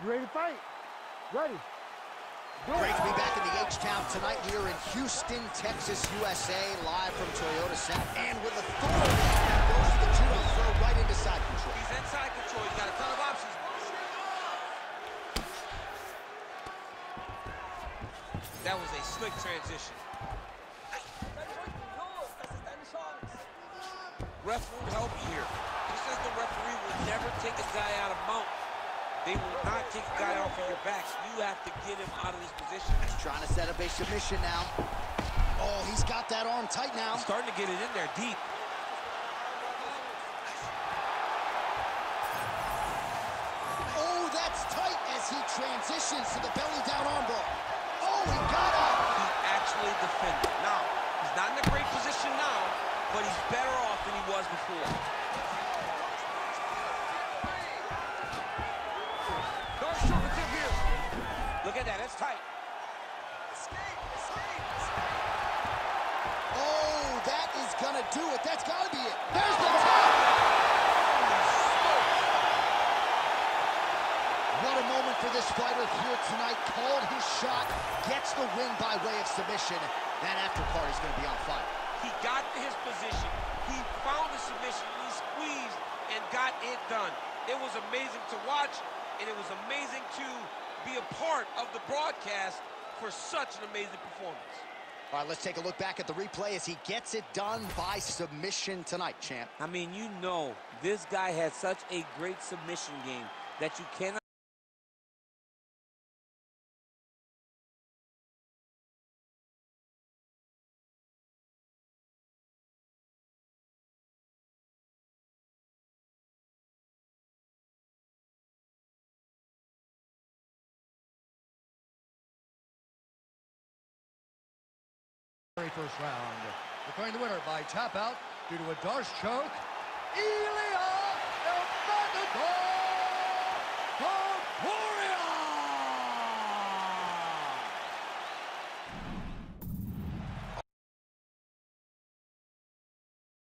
You ready to fight? Ready. Great to be back in the H-Town tonight here in Houston, Texas, USA, live from Toyota Center. And with authority, goes to the judo throw right into side control. He's inside control. He's got a ton of options. That was a slick transition. Ref won't help you here. He says the referee will never take a guy out of mount, they will not take a guy off of your back. You have to get him out of this position. He's trying to set up a submission now. Oh, he's got that arm tight now. He's starting to get it in there deep. Oh, that's tight as he transitions to the belly down armbar. Oh, he got up. He actually defended. Now, he's not in a great position now, but he's better off than he was before. At that, that's tight. Oh, that is gonna do it. That's gotta be it. There's the top. What a moment for this fighter here tonight. Called his shot, gets the win by way of submission. That after part is gonna be on fire. He got to his position. He found the submission. He squeezed and got it done. It was amazing to watch, and it was amazing to be a part of the broadcast for such an amazing performance. All right, let's take a look back at the replay as he gets it done by submission tonight, champ. I mean, you know, this guy has such a great submission game that you cannot very first round, declaring the winner by tap out due to a D'Arce choke, Ely!